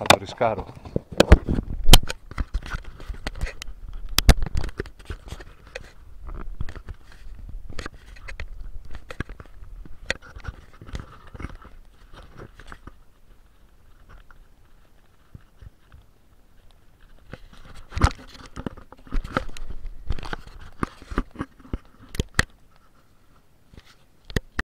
Θα το ρισκάρω.